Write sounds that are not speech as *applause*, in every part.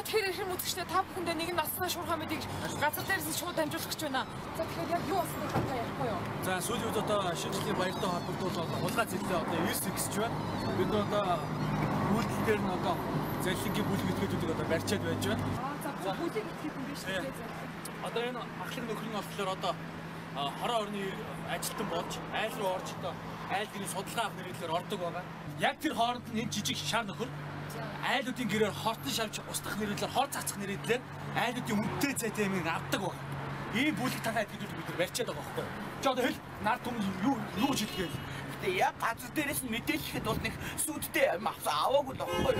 За тэгэхээр хэрэг үзэгчтэй та бүхэндээ нэг нь насны шуурхай мэдийг газар дээрээс нь шууд дамжуулах гэж байна. За тэгэхээр яг юу болсныг одоо ярихгүй юу? За сүүлийн үед одоо шинжлэлийн баяртай холбогдуулаад хулгай зэтлээ одоо 9 гэж байна. Бид одоо үйлдэл дээр нь одоо залилангийн бүлэг этгээдүүдийг одоо барьчаад байж байна. За бүлэг итгэх юм биш үү? Одоо энэ ахлах нөхрийн болохоор одоо хорон орны ажилтан болж айл руу орж одоо айл гэрийн судалгаа авах нэрээр ордог байгаа. Яг тэр хооронд нь энэ жижиг шар нөхөр айлуудын гэрээр хортон шавж устгах нэрээр хор цацах нэрээр айлуудын үнэтэй цайтэмийг авдаг баг. Ийм бүлэг танаа гэдгийг бид нар барьчаад байгаа байхгүй? Чи одоо хэл нар түм юу юу шилгээл. Гэтэ яг газар дээрээс мэдээлэхэд бол нэг сүдтэй юм авсан аваагүй л байхгүй?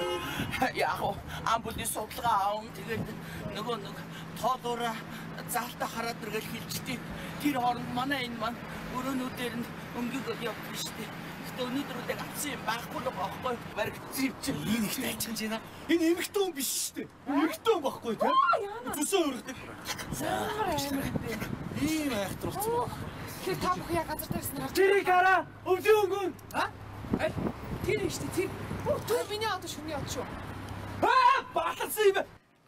Яг амбулны судалгаа аав тэгээд нөгөө нэг тоолуура заалтаа хараад иргээл хилчтэй. Тэр хооронд манай энэ маань өрөөнүүдээр нь өнгөг явдаг шүү үл яг авсан юм байхгүй л байхгүй? Баригдсан юм чи. Энэ их тайлчхан чинь. Энэ эмэгтэй хүн биш шүү дээ. Эмэгтэй хүн байхгүй тийм. Төсөө өргөдөг. Ийм айхтруулсан. Тэгэхээр та бүхэн яг газар дээрээс нь гарч Тэрийг хараа. Өвлийн өнгөн. А? Тэр юм шүү дээ. Тэр. Тэр миний одоо шүмний од шүү. Аа, баалсан юм.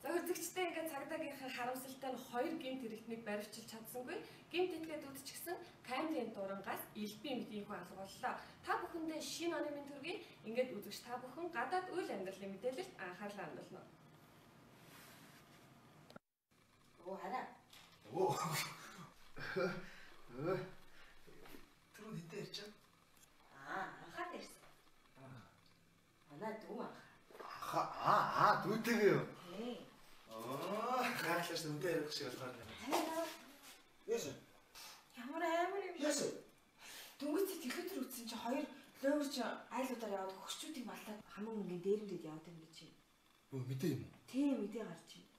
За үзэгчтэй ингээд цагдаагийнхаа харамсалтай нь хоёр гимт хэрэгтнийг баривчилж чадсангүй. Гимт этгээд үдчихсэн камерын дурангаас элбийн мэдийнхүү алга боллоо. Та бүхэндээ шинэ оны минь төргийн ингээд үзэгч та бүхэн гадаад үйл амьдралын мэдээлэлд анхаарлаа хандуулна. Оо хараа. Оо. Түрүү ярьж байна? Аа, анхаад ирсэн. Манай дүү анхаа. Аа аа дүүтэйгээ юу? Ээ. Аа гайхалтай үнтэй ярих шиг болохоор байна. Яс. Ямар амар юм. Яс. Дөнгөцөд тэгэхэд үтсэн чи хоёр ловерч айлуудаар яваад хөгчүүдийг малтаад хамаг ингээд дээрэмдэд яваад юм гэж юм. Юу мэдээ юм уу? Тийм мэдээ гарч байна.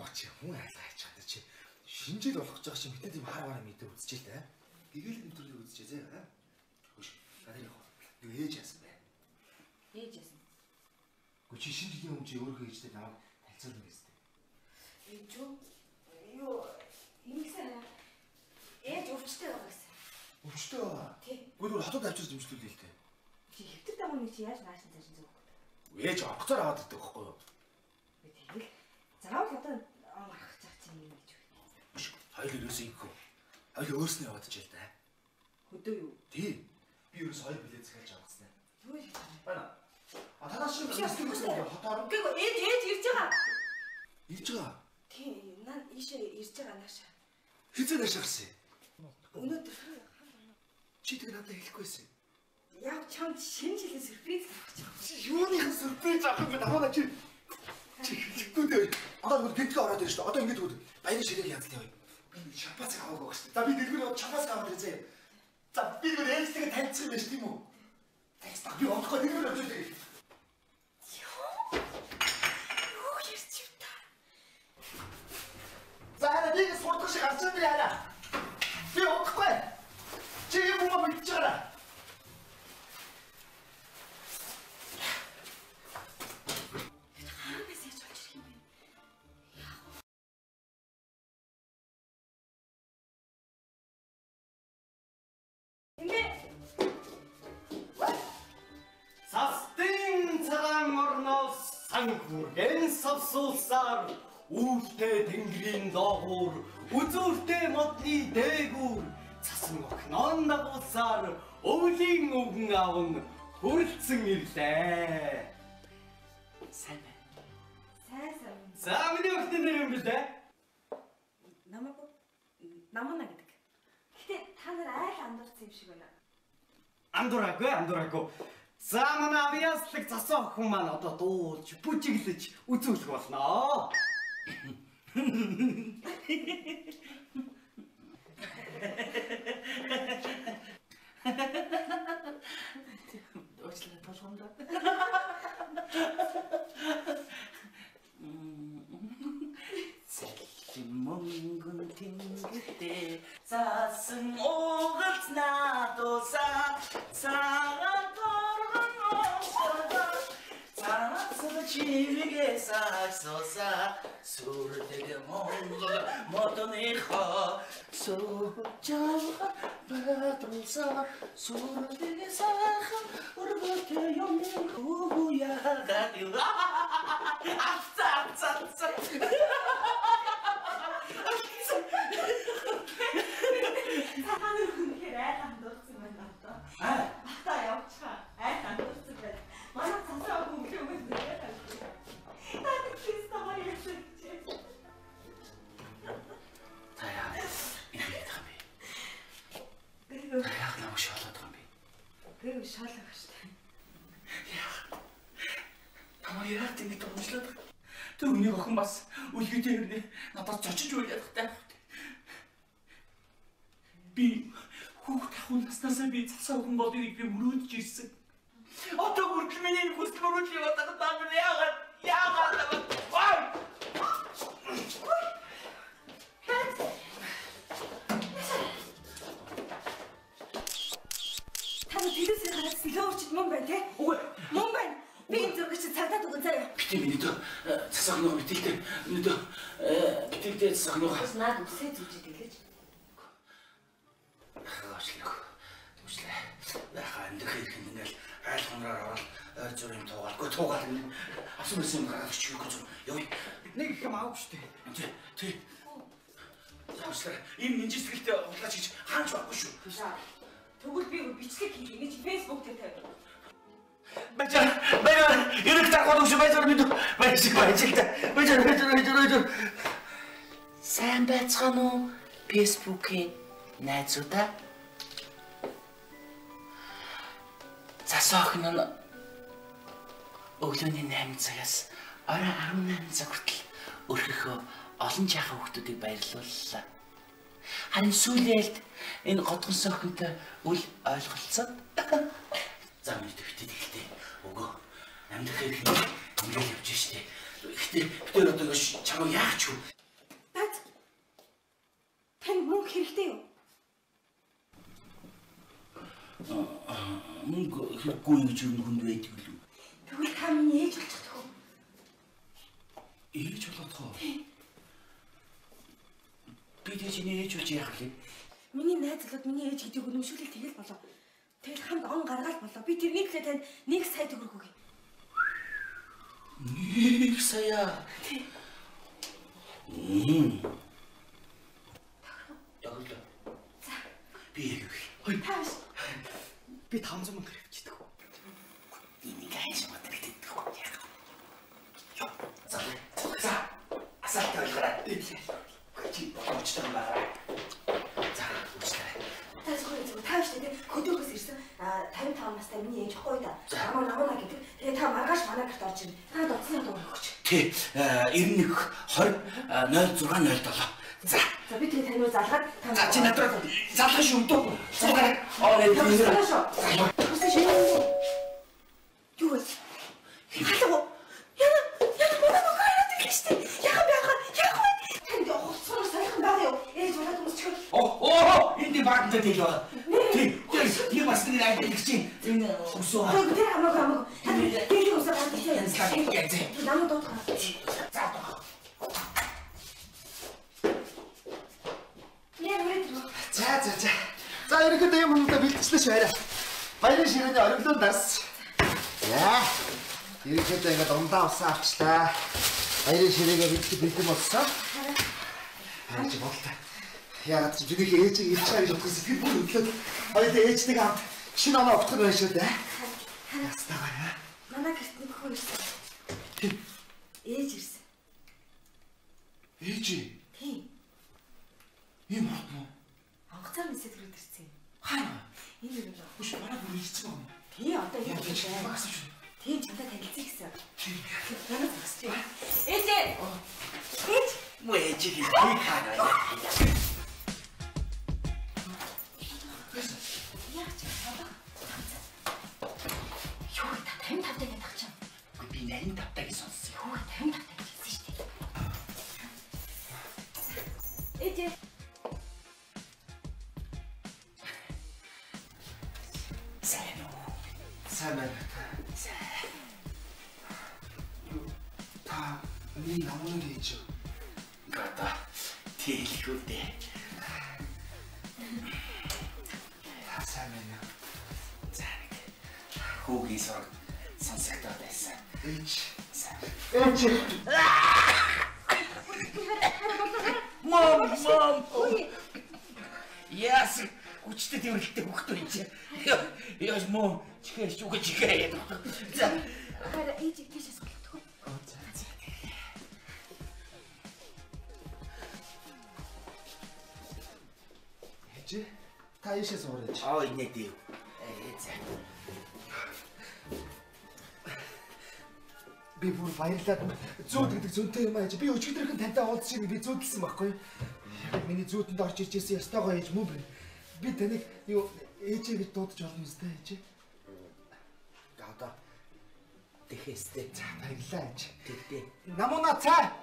Оо чи хүн айлгаа чаддаг чи. Шинжил болох гэж байгаа чи мэдээ тийм хар гараа мэдээ үзчихээ л та. Гэгэл нэвтрүүлэг үзчихээ зэ. аа. Хөш. Гадар яг. Юу ээж яасан бэ? Ээж яасан. Гү чи шинэ жилийн өмнө чи өөрөө ээжтэй намайг танилцуулна гэсэн. Ээж юу? Юу ингэсэн ээж өвчтэй байгаа гэсэн. Өвчтөө байгаа. Тий. Гүр хотод авчирч дэмжлүүлээ л те. Чи хэвтер дамын нэг чи яаж нааш цааш зүг. Ээж оргоцоор аваад ирдэг байхгүй юу? Би тэгэл заавал одоо гарах цаг чинь юм гэж байна. Хоёул ерөөсөө ингэв. Хоёул өөрснөө яваад чил та. Хөдөө юу? Тий. Би ерөөс хоёр билет захиалж авсан. Юм? Байна. А танаас шиг хэсэг үү? Хотоор Үгүй ээж ээж ирж байгаа. ирж байгаа. Тий, наа ийшээ ирж байгаа нааша. Хизээ дэш гарсан. Өнөөдөр Чи тэг надад хэлэхгүйсэн. яг чамд шинэ жилийн сюрприз авах гэж байна. Чи юуны сюрприз авах юм бэ? Намаа чи чи хэлэхгүй. Одоо бүр тэнцгээ ороод ирж шүү. Одоо ингэж үгүй. Баярын ширээг ядал яваа. Би шампац аваагүй гэсэн. За би дэлгүүр яваад шампац аваад ирээ. За би бүр ээжтэйгээ танилцсан юм байна шүү тийм үү? Тэгс та би онцгой дэлгүүр явж байгаа. Юу ярьж юу та? Нэг сурдаг шиг гарч ирээ хараа. Би удахгүй. Чи юм уу ирэх бэ? Састын цагаан орноос сангүргэн савсуулсаар үүлтэй тэнгэрийн доогуур үзүүртэй модны дээгүүр цасан охнон дагуулсаар өвлийн үгэн аван хүрэлцэн ирлээ. Сайн байна. Сайн сайн. За миний охины нэр юм бэлээ. Намаг намана гэдэг. Гэтэ та нар айл андуурсан юм шиг байна. Андураагүй, андураагүй. За манай авьяаслаг засаа охин маань одоо дуулж, бүжиглэж үзүүлэх болно. Уучлаарай толгомдоо. Мөнгөн тэнгэртэй заасан уугалц надууса цагаан торгон Sanatını çiğrige saçsosa Sürdeli Mongol Motoniha Soğucağla Batılsa Sürdeli Saha Urbatı yomdun Kuhuya Gadi Atsa atsa atsa Та ханыг үнэхээр айл хандуулсан байна одоо. Аа. Бата явчих. Айл хандуулсан. Манай цацаа бүглээ өгөөд бүрээ тавьчихсан. Таны чис тавар ярьсан чи. Таяа. Яах вэ? Гэрээ. Яах намайг шалаад байгаа юм бэ? Гэрээ шалах штэ. Яах. Тамаа яах тийм дурмжлаад байгаа. Тэр өний охин бас үлгэтэй хэрнээ надад зочиж үйл ядахтай байх. Би хүүхд тахуун наснасаа би цацаа охин болдгийг би мөрөөдөж ирсэн. Миний хүсэл мөрөөдөл яваад байгаа даа яагаад яагаад ой Та нар дээрээс гараад лөөрчд мөн байна те? Үгүй Мөн байна. Би энэ зургийг чи цагдаад өгөн заяа. бити миний дөө хүн битэлтэй миний дөө битэлтэй Бас наад үсээ зүжид гэлэж. Аашлах. Түслээ. Яхаа амьдрах хэрэг ингээл айл хонроор ороод ойр зүрийн туугаалгүй туугаал гэнэ. Асуу мэсэн гараад чиг гэж яв. Нэг их юм аав штэ. Тий. Тий. Яашлаа. Ийм нинжисгэлтэй худлаач гэж хаанч байхгүй шүү. Тэгвэл би бичлэг хийх ингэж фэйсбુક дээр тавь. Бачаа, бачаа, ирэх тахад үгүй бачаа бид бачаа бачаа бачаа бачаа бачаа бачаа Сайн байцгаана уу? Facebook-ийн найзуудаа. Засаахын нь өглөөний 8 цагаас оройн 18 цаг хүртэл өрхөхөө олон жаахан хүмүүсийг баярлууллаа. Харин сүүлээд энэ годгон сохинтой үл ойлголцоод *coughs* за мэдвэхтэй тэгтээ өгөө амьдрах хэрэг нь ингээл явж штэ. Ихтэй битэр одоо ингэж чамаа яач вэ? Бат. Танд мөнгө хэрэгтэй юу? Мөнгө хэрэггүй гэж юм хүнд байдаг л үү? Тэгвэл та миний ээж болчих төгөө. Ээж болоод хоо. Би тэг чиний ээж болж яах вэ? Миний найз залууд миний ээж гэдгийг үнэмшүүлэл тэгэл болоо. Тэгэл хамт он гаргаал болоо. Би тэрний төлөө танд нэг сая төгрөг өгье. Нэг сая. Мм. Яагаад? Би яг юу? Тааш. Би 500 мөнгө хэрэгждэг. Энийг хайш матрэгтэй дэх яг. Йоо. За. За. Асаалт ойлгороо. Чи боочтой байгаа. За, үстэй. Тааш гоо зүг тааш тэгээ хөдөөгөөс ирсэн. А 55 настай миний ээж ахгүй да. Амаа намаа гэдэг. Тэгээ та маргааш манай гэрт орж ирнэ. Та дутсан дуу өгч. Тэ 91 20 0607. За. За би тэгээ таныг залгаад та За чи надад залах шүү дөө. Суугаад. Аа нэг юм. Үгүй шүү. Юу вэ? Халуу. Яна яна манай мөнгө хараад ирлээ шүү дээ. Яхан байхаа. Яхан вэ? Танд хуцсан сайхан байгаа юу? Ээж болоод өмсчих. Оо энэ тэгэл байгаа. Тий. Тэр бас нэг айд гэж чинь. Энэ. Тэгвэл тэр хамаагүй. Та тэр үсээ гараад Энэ ирсэн. Намайг дуутгаа. За тоо. Яа үрээд За за за. За ерөнхийдөө юм хүмүүстээ бэлтгэлээ шаарай. Баярын ширээний ориглон дас. За. Ерөнхийдөө ингээд ундаа усан авчлаа. Баярын ширээгээ бэлтгэж бэлтгэн болсон. Хараач болтой. Яагаад ч бидний ээжийг байгаа гэж бодсон сэтгэл бүр өглөөд хоёул ээжтэйг хамт шинэ оноо өгөх байх шүү дээ. Ястагаа. Манай гэрт нэг хүн ирсэн. Ээж ирсэн. Зөнтэй юм ааж. Би өчигдөрхөн тантай уулзсан би зүүдэлсэн байхгүй. Яг миний зүүдэнд орж ирж ирсэн ёстойгоо ээж мөн бэ. Би таныг юу ээжээ гэж дуудаж олно юм ээжээ. Одоо тэхэстэй. За баярлаа ээж. Тэгтээ. Намуна цаа.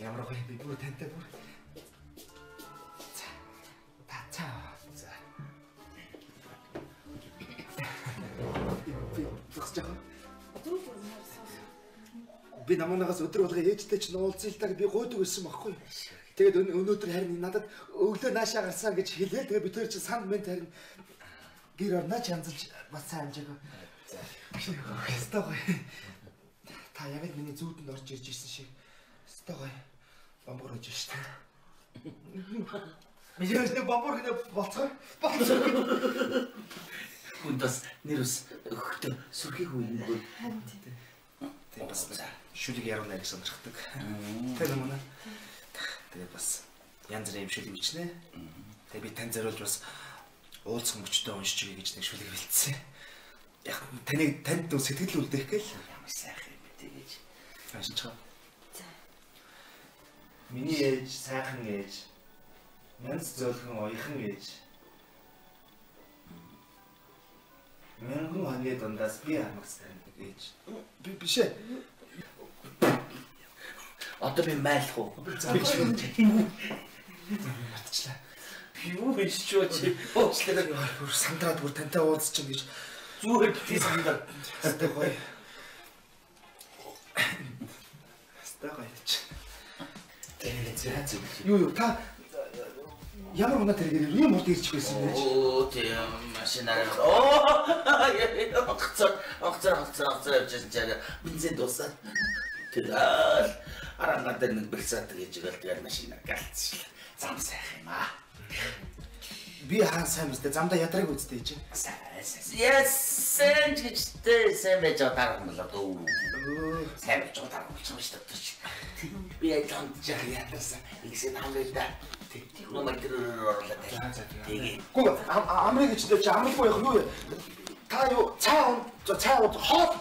Ямар гоё би бүр тантай бүр. Би намунагаас өдөр болго ээжтэй ч уулзъя л та би гойдог байсан байхгүй. Тэгээд өн- өнөөдөр харин надад өглөө наашаа гарсан гэж хэлээ. Тэгээд би тэр чинь санд мент харин гэр орноо ч янзалж бас сайн амжаагүй. Хэстэй гоё. Та яг л миний зүүдэнд орж ирж ирсэн шиг. Хэстэй гоё. Бамбуур гэж штэ. Мижээс нэг бамбуур гэнэ болцгоо. Болцгоо. Хүнд бас нэр ус өгөхдөө сүрхий хүү юм бод. Тэгээд бас шүлэг яруу найраг сонирхдаг. Тэр юм уу? Тэгээд бас янз бүрийн шүлэг бичнэ. Тэгээд би тань зориулж бас уулзсан мөчтөө уншиж өгье гэж нэг шүлэг бэлдсэн. Яг таныг танд нөө сэтгэл үлдээх гээл. Ямар сайхан юм бэ. Ашин чаа. За. Миний ээж сайхан ээж. Янз зөөлхөн оёхан ээж. Мянган хоны дундаас би амгастай нэг ээж. Би биш ээ. Одоо би майлах уу? Мартчихлаа. Юу биш ч юу чи. Уучлаарай. Бүр сандраад бүр тантай уулзчихна гэж Зүгээр битгий сандаа. Хэвээ гоё. Хэвээ гоё ч. Тэгээд зэ зэ. Юу юу та ямар унаа тэргээр юм урд ирчих байсан бэ? Оо тийм машинаар. Оо огцор огцор огцор огцор явж байгаа. Бензин дуусаад. Тэгээд арангаа дээр нэг бэлсаад гэж игээл тэгээд машинаар галцчихлаа. Зам сайхан юм аа. Би хаан сайн мэт замдаа ядраг үзтэй чи. Сайн сайн. Яасан ч гэжтэй сайн байж байгаа дарга болоо. Өө Сайн байж байгаа болчихсон шүү дээ. Би хамт жаа яатасан. Игсэн хамраа да. Тэг номер дээр орлоо. Тэгээ. гоо амрыг гэж чи амрахгүй яг юу? Та юу цаа цаа хот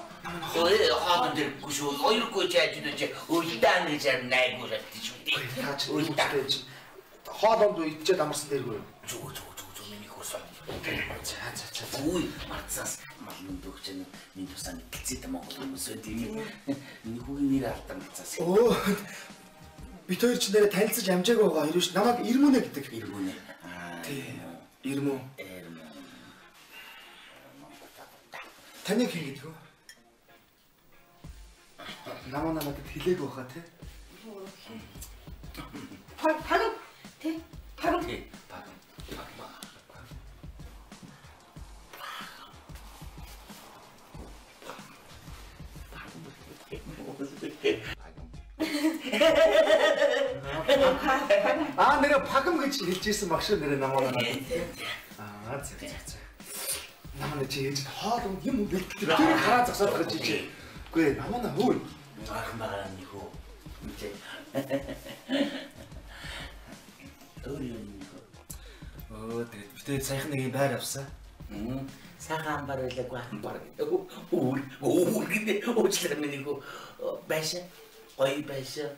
Ой, хаадан дээр гүшүү хоёргүй чааж үдэж өлдөн гэж үлдээ чи. Хоолонд идчихэд амарсан дээргүй. Зүг зүг За за за. Үй, марцаас малын дөгч нь миний тусаа гэлцээд Монгол хүмүүс үү тийм ээ. Миний хүүгийн нэр алдан гэлцээс. Өө бид хоёр ч нэрэ танилцаж амжаагүй байгаа хоёр ш. Намайг Ирмүнэ гэдэг. Иргүнэ. Аа. Ирмү. Эрм. Таныг хин гэдэг үү? Намаа надад хэлээгүй баха тий. Пар пар тий. Пар Тий. Аа нэрэ пагам гэж хэлж ирсэн багш нэрэ намаа надад. Аа за за за. Намаа чи ээж хоол юм бэлтгэв. Тэр хараа зогсоод байгаа чи. Үгүй намаа наа хөөе. Ах мараа нихо. Үгүй. Өөр юм. Өө тэгээд битээ саяхан нэг юм байр авсан. Мм. Сайхан амбар байлаагүй амбар гэдэг. Өөр өөр гэдэг уучлаарай миний хөө байшаа. Гоё байшаа.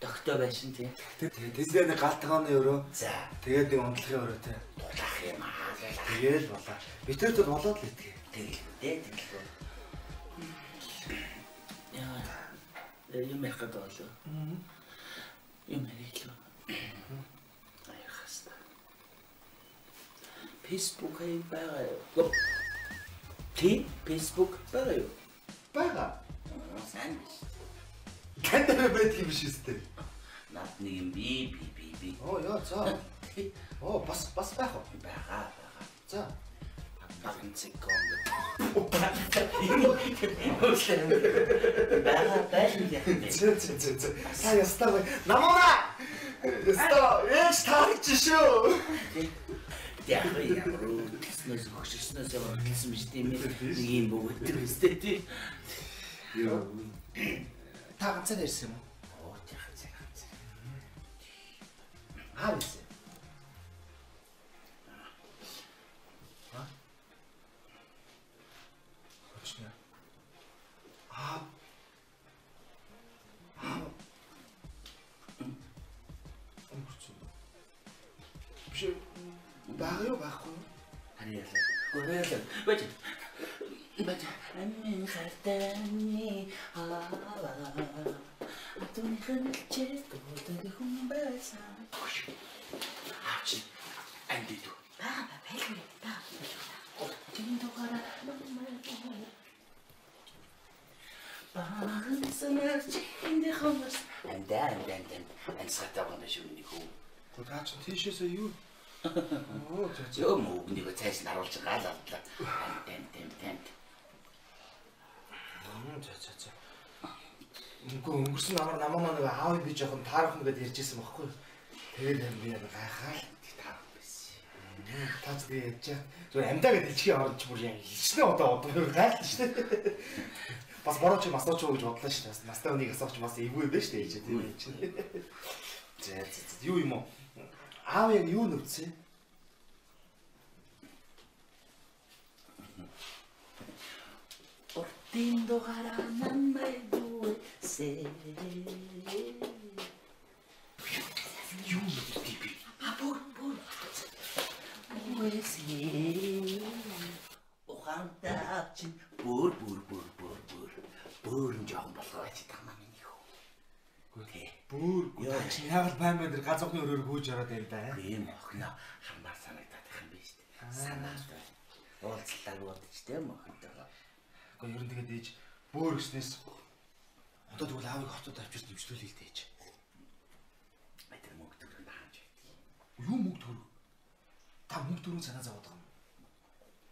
Доктой байшин тийм. Тэгээд нэг галтгааны өрөө. За. Тэгээд нэг унтлахын өрөөтэй. Дулаах юм аа. Тэгээл болоо. Битээ тэр болоод л идэх. Тэгэл дээ тэгэл. Яа. Юм ярих гэдэг болоо. Юм ярих л. Аяа хаста. Facebook хай байгаа юу? Ти Facebook байгаа юу? Бага. Сайн биш. Кандара байдаг юм биш үстэй. Наад нэг юм би би би би. Оо яа за. Оо бас бас байх уу? Бага бага. За. Багын цэгкон. Бага байна яах вэ? Зэ зэ зэ зэ. Са ястаа бай. Намуна. Ястаа ээж таарч шүү. Яг ямар тийснээс хөшөснөөс ямар хэлсэн биш тийм ээ. Нэг юм бөгөөд үстэй тий. Йоо. Та ганцаар ирсэн юм уу? Оо яг цаг цаг. Аа ирсэн. Очно. хариу байхгүй юу? Хариалаа. Гөрөөлөө. Бач. Бач. Амин хартаны аа. Атуны хэнчээ төгөөд хүм байсан. Аач. Андид. Бага ба байлгүй та. Тин дугаараа Багын санаач энэ хомос. Андаа андаа андаа. Ансгатаа хүү. Гү таа чи тийшээсээ юу? Ёо мөгнийг цааш нь харуулж гал алдлаа. Тэн тэн тэн. Мм, За за за. Үгүй өнгөрсөн намар намаа нэг аав би жоохон таарах нэгэд ярьжсэн байхгүй юу? Тэгээд юм би яг гайхаа л таарах байсан. Таач би ярьж зүгээр амьдаа гэж хэлчихээ орж бүр яг хичнээн одоо одоо гайлт шүү дээ. Бас бороо чи масууч уу гэж бодлоо шүү дээ. Настай хүнийг асууч бас эвгүй байж дээ ээж тийм ээ. За за за. Юу юм уу? Аав яг юу нүцсэн? Уртын дугаараа намайг дүүсээ. Юу нүцтэй би? А бүр бүр. Үесээ. Ухаантай чинь бүр бүр бүр бүр бүр. Бүрэн жоохон болгоо байж тахмаа миний Яа. чи яг л баймаа дээр газрын өрөөр хөөж ороод байв да. Тийм охно хамбар санагдаад их юм биш үү? Санаатай. Уулзлаа бодчихтэй мохонтой. Гэхдээ ер нь тэгээд ээж бөөр гиснээс одоо тэгвэл аавыг хотод авчирч нэмшлүүлээ л дээж. Мэдэр мөнгөөр нь хааж байдаг. Юу мөнгө төрөв? Та мөнгө төрөв санаа зовоод байгаа юм.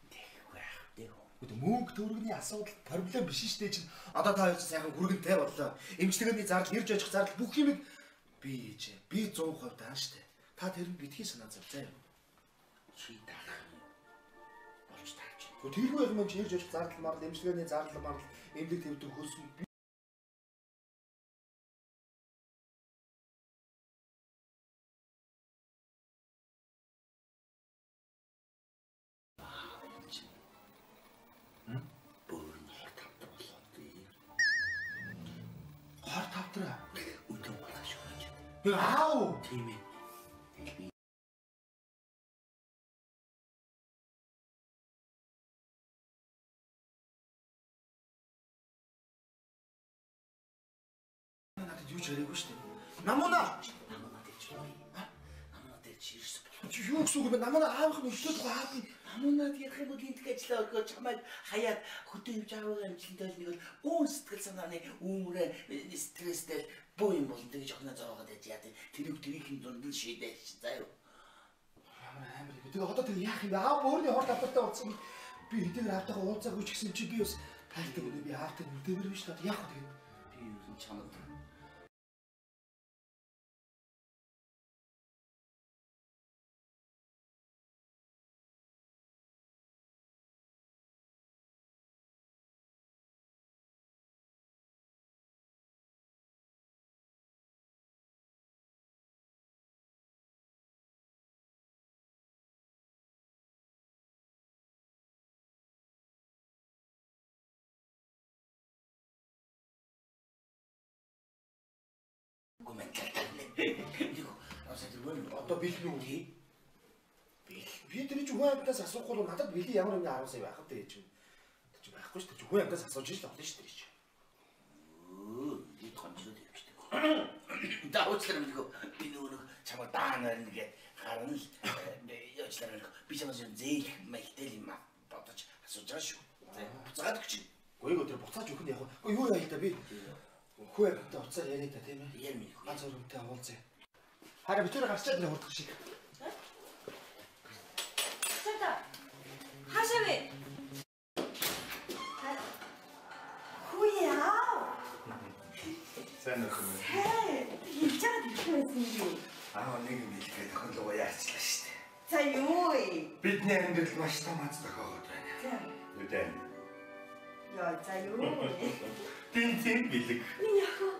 Тэгэхгүй яах вэ? Гэхдээ мөнгө төрөгний асуудал проблем биш шүү дээ чинь. Одоо та хоёр сайхан хүргэнтэй боллоо. Эмчилгээний зардал ирж очих зардал бүх юмыг би ээж. Би 100% даана шүү дээ. Та тэр нь битгий санаа зов заа юу. Чи даах. Болж таарч. Гэхдээ тэргүй юм чи ирж очих зардал мартал эмчилгээний зардал мартал эмнэлэг төвдөг хөлсөн тавтраа. Өдөө болох шүү гэж. Аав. Тийм ээ. Надад юу ч яриаггүй шүү дээ. Намуна. Намаа дээр чи. Намаа дээр чи ирсэн. Чи юу гэсэн үг вэ? Намуна аавах нь өчтөд аав нь Хамунаад ярих юм бол энтэг ажиллаа өгөө чамайг хаяад хөдөө явж аваагаа амжилттай л нэг л гүн сэтгэл санааны үүмрээ стресстэй боо юм бол тэгж охноо зовоогоод яж яа тэрийг тэрийн дунд нь шийдэж заа юу. Ямар амар юм. Тэгээ одоо тэр яах юм бэ? Аав өөрний хор тавтартай болсон. Би хэдийгээр аавтайгаа уулзаагүй ч гэсэн чи би бас хайртай өнөө би аавтай нүдээр биш та яах вэ? Би юу юм чамд. Одоо бэлэн үү? тий. Би тэр чи хүн амтнаас асуухгүй бол надад бэлэн ямар 10 сая байх вэ гэж юм. Тэр чи байхгүй шүү дээ. Хүн амтнаас асууж иш л болно шүү дээ. Өө, би контрол хийвчтэй. Даавчлаа мэдгүй. Би нөгөө чамаа даанаар нэгэ харна л яачлаа би чамаас зээл мэлтэл юм а бодож асууж байгаа шүү. Буцаад өгч. Гүйгөө тэр буцааж өгөх нь яг. Гү юу яа л да би. Хүн амтнаа уцаар яриа та тийм ээ. Яа мэдгүй. Ганц өрөмтэй уулзъя. Хараа би тэр гарчаад нэ хурдах шиг. Чата. Хаашаа вэ? Хүйяа. Сайн уу юм. Хээ. Байгаа гэх байсан юм. Аа нэг юм хэлгээ тохиолдоо яарчлаа шүү дээ. За юу вэ? Бидний амьдрал маш том аз тохиогод байна. За. Үдэн. Яа, за юу *laughs* тин бэлэг. Миний охин.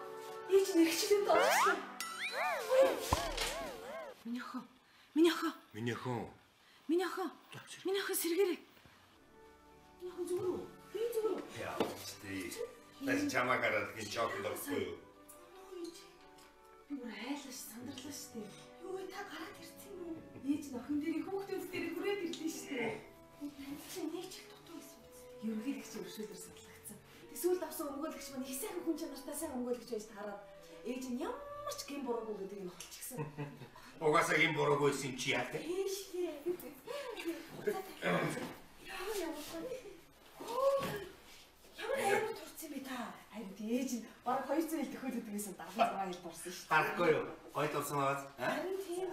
Ээж нэрчлэн доошлоо. Миний охин. Миний охин. Миний хүн. Миний охин. Миний охин сэргээрээ. Миний охин зүгээр үү? Би зүгээр үү? Яа, сте. Нас чамаа гараад гин чоколад авахгүй юу? Би бүр айлаш сандарлаа штэ. Юу та гараад ирсэн юм Ээж нь охин дээрээ хүүхдүүд дээр хүрээд ирлээ шүү дээ. Чи нэг ч дутуу байсан биз. Ерөнхийлөгч өршөөлөөр судлагдсан. Эсвэл давсан өмгөөлөгч маань их сайхан хүн чанартай сайн өмгөөлөгч байж таараад ээж нь ямар ч гин буруугүй гэдгийг нь олчихсан. Угаасаа юм буруугүй юм чи яа те. Ээж дээ. Яа яа Ямар амар турцсан би та. Харин ээж нь баг 200 хил төхөөлөд гэсэн 76 хил дурсан шүү. Харахгүй юу? Гой тулсан аваад. Харин тийм.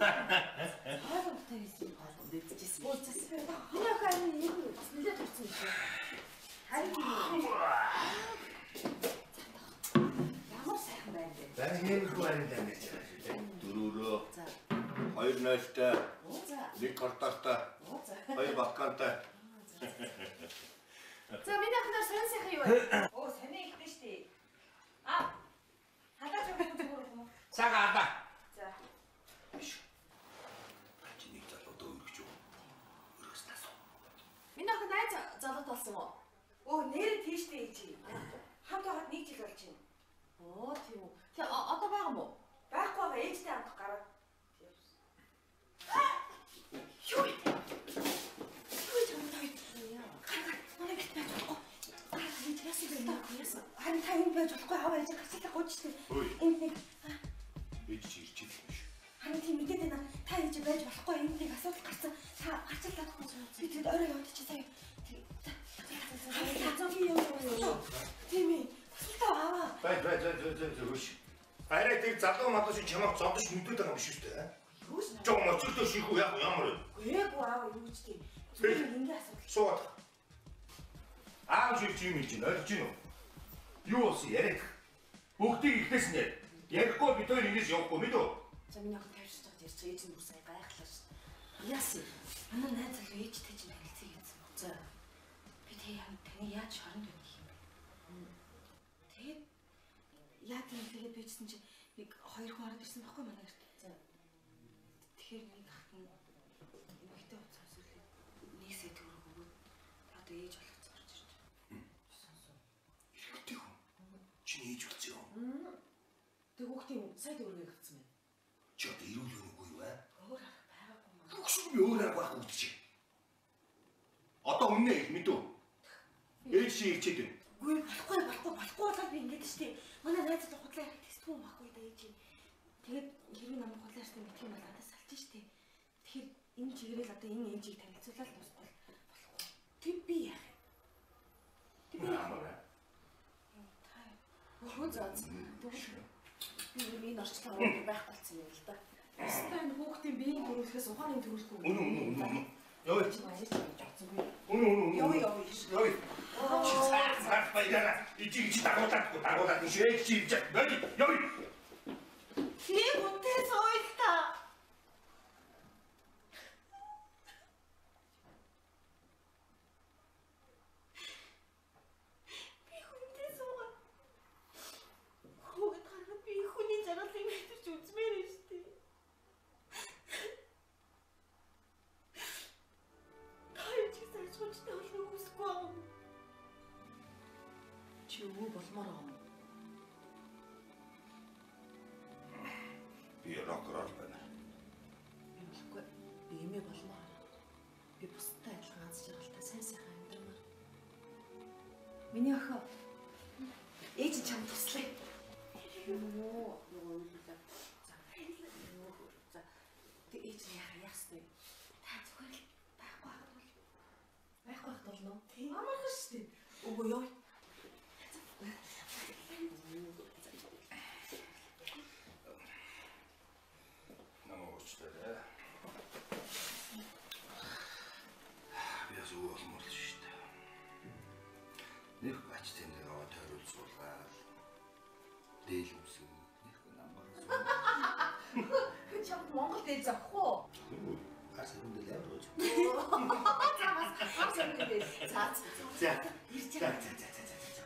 Дэвчихсэн. Өө засаг. Миний охин нэг бас нэлээд турцсан шүү. Харин ямар сайхан байна бэ? Бара хэмэх байна даа гэж байна шүү дээ. Дөрөөрөө. Хоёр нойлтой, за. нэг кордортой, Оо за. хоёр балконтой. За миний ахнаар сонь сайхан юу вэ? *coughs* шиг чамайг зодож мэдээд байгаа юм биш үү те? Юу ч Жоо моцортой шийх үү яг ямар вэ? Ээгүй аав юу ч тийм. Зүгээр ингээ асуудал. Сууд. Аав шиг чи юм чинь ойлгож гин үү? Юу болсон яриад? Бүгдийг ихтэйс нэ. Ярихгүй бид хоёр ингэж явахгүй мэд үү? За миний охин тавьж байгаа ярьж ээж нь сайн гайхлаа ш. Яасан? Манай найз залуу ээжтэй чинь танилцъя гэсэн. За. Би тэг яа таны яаж шоронд байна гэх юм бэ? Тэгээд яа тийм тэгээд бичсэн нэг хоёр хүн ороод ирсэн байхгүй манай гэрт. Тэгэхээр нэг хат нь эмэгтэй уцаас үлээ нийсээ төрөг өгөөд одоо ээж болгоц гарч ирж байна. Ихтэй хүн. Чи нээж үлцээ юм. Тэг юм сая төрөг өгсөн байна. Чи одоо ирүүл өгөхгүй юу аа? Өөр арга байгаагүй маа. Бүгшгүй би өөр арга байх үгч чи. Одоо үнэ их мэдүү. Ээж чи ирчээд байна. Үгүй болохгүй болохгүй болохгүй болоод би ингэж штий. Манай найз залуу худлаа ярих тэсгүй байхгүй да ээж. Тэгээд хэрвээ ярьсан битгий бол надад салж штий. Тэгэхээр энэ чигээрэл одоо энэ ээжийг танилцуулаад дуусбал болохгүй. Тэг би яах юм? Тэг би яах Ямар юм? Та Өхөө заац. Тэгвэл би энэ өөрөө байх болсон юм л да. Өстой энэ хүүхдийн биеийн төрөлхөөс ухааны төрөлхөө. Үнэ үнэ үнэ үнэ. Яваа. Чи маяг чадсангүй. Үнэ үнэ үнэ. Яваа яваа. Яваа. Чи цаа цаа баяраа. Ичиг чи дагуулдаг дагуулдаг чи ээж чи ирж. Яваа. Яваа. Тэг үнтэй соёл та. Би дээл үсэг нэг намбар. Чамд Монгол дээд завх уу? Ас хүндэл явж байгаа. За бас хавсан гэдэг. За За. За за за за за.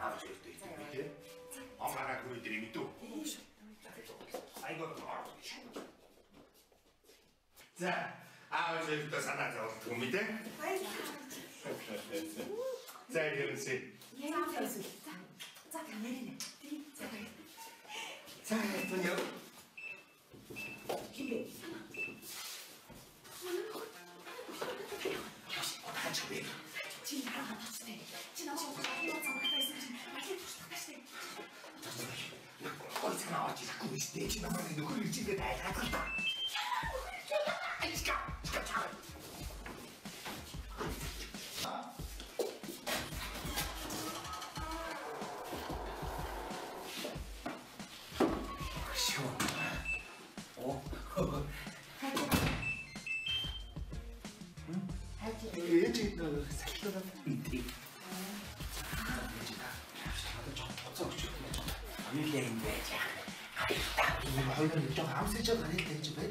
Авч ирдэг юм тий. Амраа хүрээ дэрэ мэдүү. Айгоо таарах шүү. За, аав зөвхөн санаа зовлт юм тий. За ирэнсэ. Яа за. За камерын. За хэвэн яв. Хинбэ. Хачгүй. Чи яагаад тацтай? Чи намайг хаваа замгатайсэн чинь дахиад туслах гэжтэй. Ой, санаа очиж гүйж дээ. Чи намайг нөхөр хэлж ингээд айлгаад л таа. Өгч байна. Хоёулаа юм байж хоёр нь жоо хамсаж байгаа дэж байж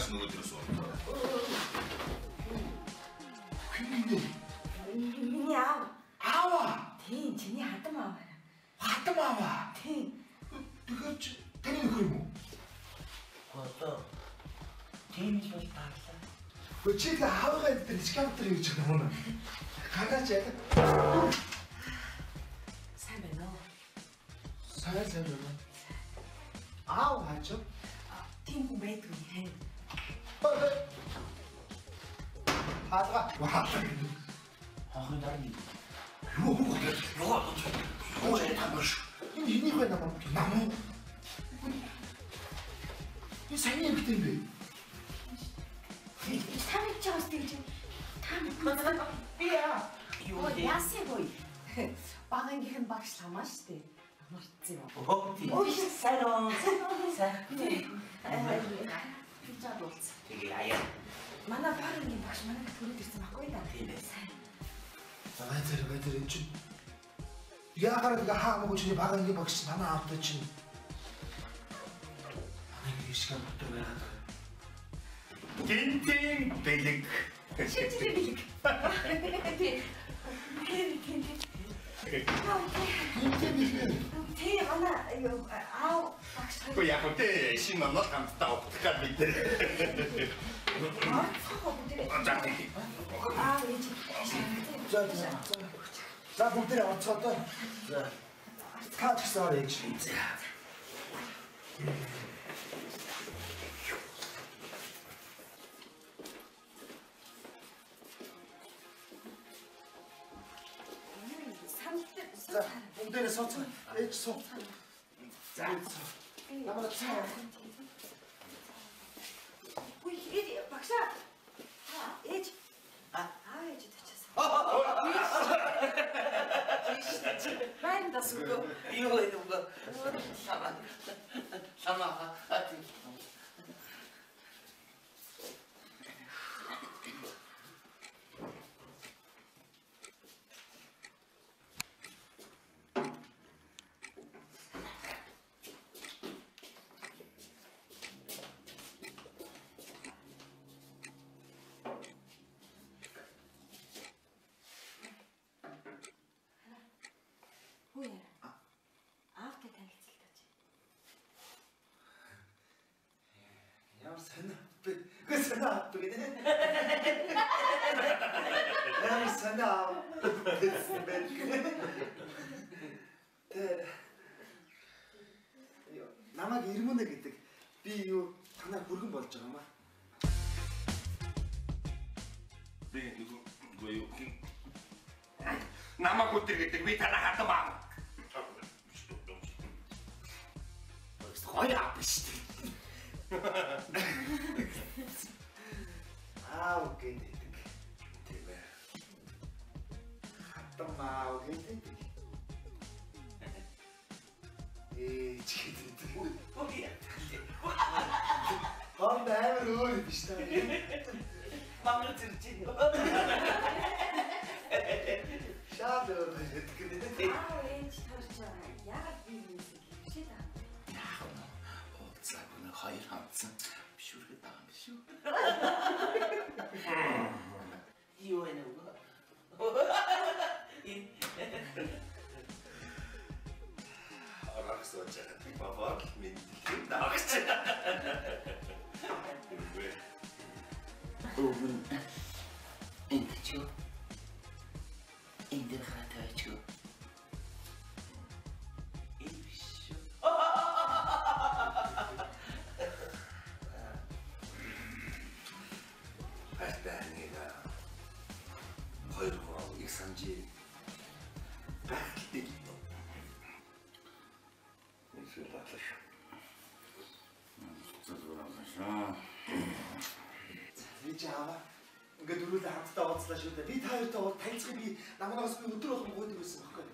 Маргааш нөгөөдрөөс уу. Хинээ. Миний аав. Аава. Тийм, чиний хадам аав. Хатам аава. Тийм. Тэгэхээр чи таны нөхөр юм уу? Одоо тийм л бол чи л аавгаа энэ скаптер гэж байгаа юм уу? Хагаач яг. Чиний багангийн багш манай аавтай чинь. Манай гişгэн дотор байгаад. Гинтийн бэлэг. Шинжлэх бэлэг. Тийм. Гинтээ бэлэг. Тий, манай юу, аав багш Гэхдээ яг үгүй шинэ номер хамтдаа гад бид нэр. Аав бүгдээ. За тийм. Аав ээж. За за. За бүгдээ онцгой. За. Каач гэсэн орё гэж. За бүгдээ сууц. Ээж суу. За. Намайг цаа. Үгүй ээж багшаа. Аа, ээж. Аа, ээж тачаас. Байна да сүгөө. Юу вэ нүг? Сама. Сама. Ати. Өөр биш таа. Мамрын зэрэг. Шаад өөр гэдэг. Аав ээж тарж яагаад би юм шиг та. Уулзаа гэнэ хоёр хамтсан. Бишүрхэд байгаа юм биш *laughs* Ингээд дөрүүлээ хамтдаа уулзлаа шүү дээ. Би та хоёртой уул танилцахыг би намнаас би өдөр болгон гойдог байсан байхгүй.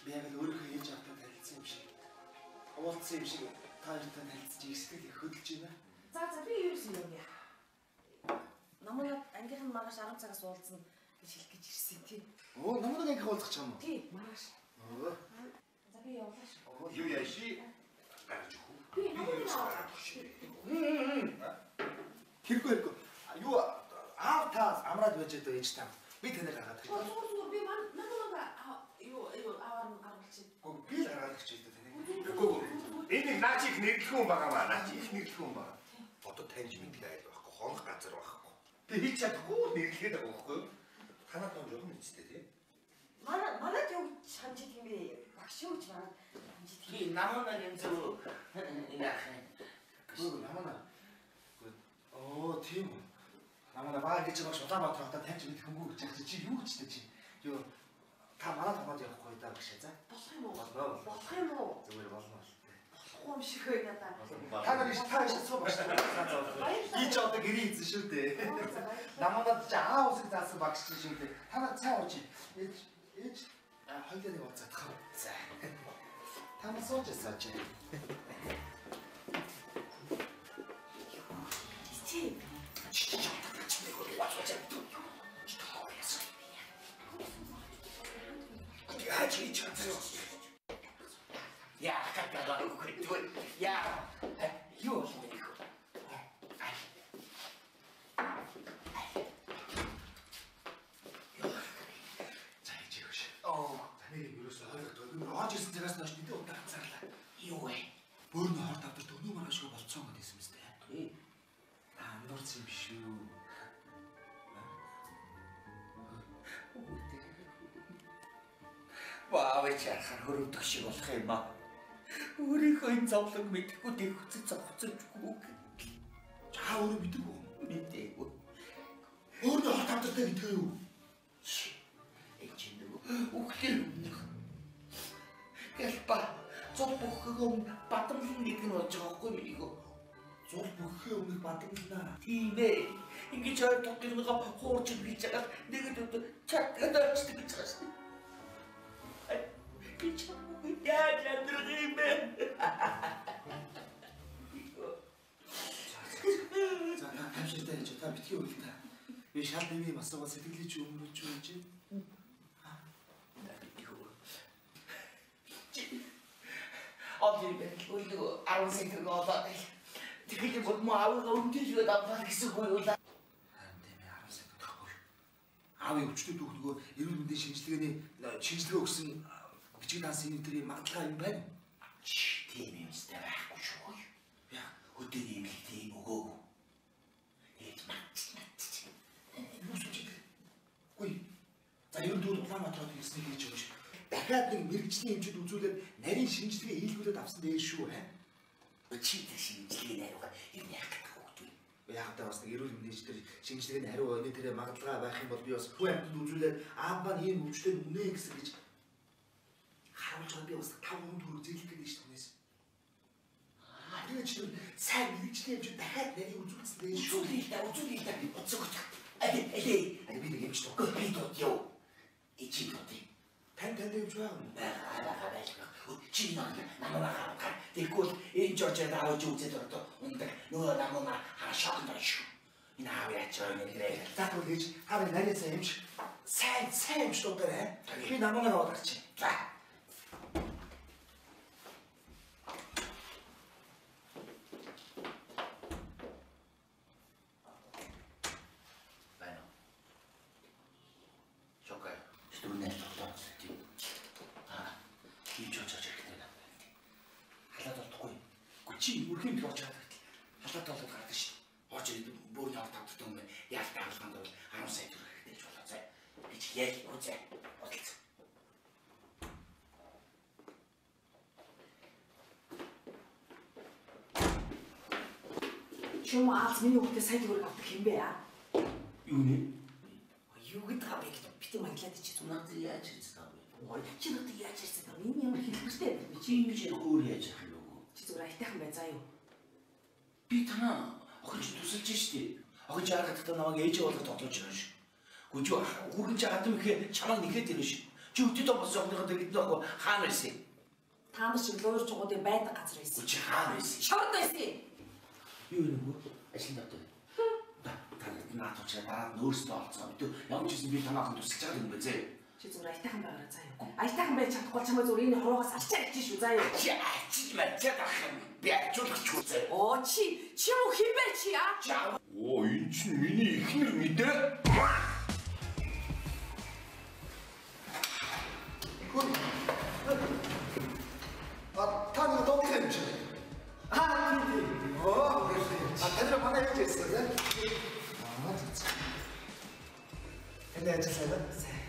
Би яг л өөрийнхөө хийж автаа танилцсан юм шиг. Уулзсан юм шиг та хоёртой танилцж их сэтгэл их хөдөлж байна. За за би юу юм яа. Намайг ангийнхан маргааш 10 цагаас уулзна гэж хэлэх гэж ирсэн тий. Оо намайг ингээ уулзах юм уу? Тий, маргааш. Оо. За би явлаа шүү. юу яши гарч хүү. Би намайг аваад Хэрэггүй хэрэггүй. Та амраад байж байгаа ээж та. Би таныг гаргаад ирсэн. зүгээр зүгээр би маань намайг юу юу аваар чинь. Гүг би л ирж байгаа таныг. Үгүй ээ. Энэ наачиг нэрлэхэн байгаа маа. Наачиг их нэрлэхэн байгаа. Одоо таньж мэдлээ айл байхгүй. Хонх газар байхгүй. Би хийж чадахгүй нэрлэхэд байгаа байхгүй. Танаа том жоохон мэдстэй тий. Манай манайд юу идэг юм бэ? Багш юу гэж манайд ханж идэг юм. Чи намаа нэг зөв яах юм. Гүг намаа. Оо тийм үү. Намаа баа гэж байгаа Улаанбаатар хотод таньж мэдэх хөнгөө гэж чи юу гэжтэй чи. Юу та манай хамаад явахгүй даа гэж за. Болох юм уу? Болох юм уу? Зүгээр болно. Болохгүй юм шиг байна да. Та нар иш та иш суу багш. Би ч одоо гэрээ хийсэн шүү дээ. Намайг ч аа усыг заасан багш чинь шүү дээ. Та нар цай ууж. Ээж ээж хоёлаа нэг уулзаад хав. За. Та нар сууж сууж. Чи Яаж хийж чадсан. Тэгвэл яа юу юм бэ? За ээж яаш. Оо таныг ерөөсөө ойлгохгүй. Би орж ирсэн цагаас хойш мэдээ удаа ганцаарлаа. Юу вэ? Бөөрнө хорт авдар төгнөө Баавч яхаар хөрөвдөх шиг болох юм ба. Өөрийнхөө энэ зовлон мэдэхгүй тэр хүчит зовцолжгүй Чаа өөрөө мэддэг үү? мэдээгүй. Өөрөө авдартай мэдгүй юу? Энэ чинь нөгөө үхлэр өмнөх. Гэлба зов бүхгөө бадамлын нэг нь болж байгаа хгүй юу? Зул бүхээ өмнөх бадамлнаа. Тийм ээ. Ингэж хоёр дахь нэг хуурч хийж байгаа нэг нь өдөр чатгаад очдөг гэж байгаа шүү. Би чамд яаж амьдрах юм бэ? За та хамширтай хийж та битгий үйл та. Би шал нэмийн масууга сэтгэлээ чи өмөрүүлж үү чи. Бэлгүй юу 10 сэтг олоо. Тэгэхээр бол муу аваа өмдөлгөө давтах гэсэн үг юу л. Харин тийм ээ 10 сая төгөхгүй. Аавын өвчтөд өгдөгөө эрүүл мэндийн шинжилгээний шинжилгээ өгсөн бичиг даасан энэ төрлийн магадлал юм байна. Тийм юм сте байхгүй шүү. Яа, Өдөр юм л тийм өгөөгүй. Эд мач мач. юу ч юм. Үгүй. За ер нь дүүл Улаанбаатарт хийснийг хийж өгч. Дахиад нэг мэрэгжлийн хэмжээд үзүүлээд нарийн шинжилгээ хийлгүүлээд авсан дээ шүү. Чи тэр шинжилгээ найрууга юм яах гэдэг хөөдөө. Яг та бас нэг эрүүл мэндийн тэр шинжилгээний хариу өнөө тэр магадлал байх юм бол би бас хүү амьтанд үзүүлээд аа маань ийм өвчтөд үнэ гэсэн гэж харуулж байгаа би бас 5 хүн төгрөг зээлэх гэдэг шүү дээ. Аа тэгээд чи сайн мэрэгжлийн хэмжээ дахиад нарийн үзүүлсэн дээ шүү. Үзүүлээ үзүүлээ та уцаг. Ади ади. Аа би нэг юм шүү. Гөө би дот ёо. Ичи дот. Тань танд юм шүү. Чи наа намаа хаа. Тэгвэл энэ жожоо дааж үзээд одоо ундаг нөгөө намаа хашаанд шүү. Энэ аав яач юм нэрээ. Тэгвэл та нар нарийн сайн юм шиг сайн сайн юм шүү дээ. Би намаагаар оодарч. За. Байна. Чокай. Стүнэ тогтооц тийм. Аа. Би чочож хэрэгтэй байна. Халаад болтгүй. Гүчи үрхийн л очоод байт. Ирээд бөөрийн авт авдаг юм байна. Яалт хаалганд бол 10 сая төгрөг хэрэгтэй ч Яа, үзээ. Бодлоо. Чүм аалз миний хүүхдээ сайн төгрөг авдаг юм бэ? Юу нэ? Юу гэдэг юм бэ гэж бити манглаад чи зүг. Надад яаж хийж байгаа вэ? Ой, чи надад яаж ирсэн юм? Энэ ямар хэлбэртэй? Чи ингэж өөр яаж явах юм бэ? Чи зүгээр айтайхан бай заа юу. Би танаа охин чи тусалж штий. Охин чи харахад та намайг ээж болгож тоглож байгаа ш. Гүж хүргэн чи хатам ихээр чамаа нэхэд ирнэ ш. Чи өдөртөө бос охиныхоо дэгдэн ахгүй хаана байсан? Та нар шиг луур чугуудын байдаг газар байсан. Чи хаана байсан? Шорд байсан. Юу юм бэ? Ажил давтаа. Та наад учраас дараа нь өөрсдөө олцоо. Бид ямар ч юм би танаахан тусалж байгаа юм бэ зэ. Чи зүгээр айтайхан байгаараа юу. Айтайхан байж чадахгүй чамаа зүгээр энэ хуруугаас арчаа гэж шүү юу. Чи ачиж мачаад ах юм. Би ачуулах ч үзээ. Оо чи чи юу хинбэ чи аа? Оо энэ чинь миний ихнэр мэдээ. А та нэг доктор юм чи. Аа тийм. Оо. А тань манай яаж ирсэн бэ? Аа. Энэ ажил сайн.